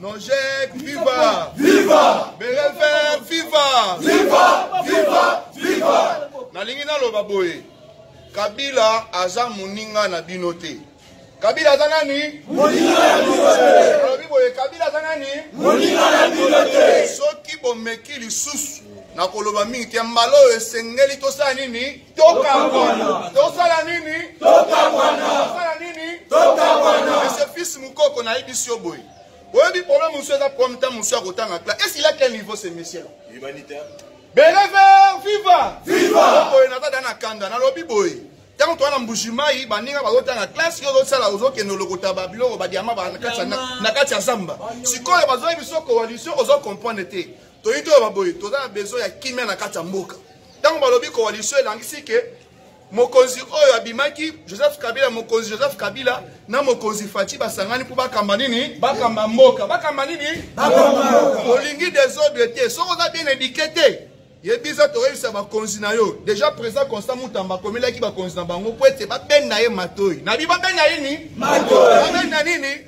Nojek, viva! Viva! Berefer, viva! Viva! Viva! Viva! Nalingi naloba boye. Kabila aza muninga na bino te. Kabila aza nani? Muninga na bino te. Alobi boye Kabila aza nani? Muninga na bino te. Soki bomeki lisusu nakoloba mingi te mbala oyo esengeli tosala nini? tokabwana tosala nini tokabwana tosala nini tokabwana ese fils mukoko nayebisi yo boye oyebi problème mosusu eza problème ntango mosusu ya kotanga classe est-ce qu'il a quel niveau ce monsieur là humanitaire belever viva viva boye naza da na kanda nalobi boye ntango toza na mbujimai baninga bazotanga klase yo ozosala ozokende olokota babiloko badiama na kati ya zamba sikoyo bazoyebi biso coalition ozo comprendre te toyi toyeba boye toza na besoin ya kimia na kati ya mboka ntango balobi coalition elangisi ke mokonzi oyo abimaki joseph kabila mokonzi joseph kabila na mokonzi faci basangani mpo bakamba nini bakamba mboka bakamba nini olingi desordre te soki oza bien edike te yebisa toyebisa bakonzi na yo deja président constant mutamba akomelaki bakonzi na bango mpo ete babenda ye matoi na bi babenda ye nini babenda nini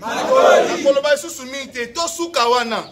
akoloba lisusu mingi te tosuka wana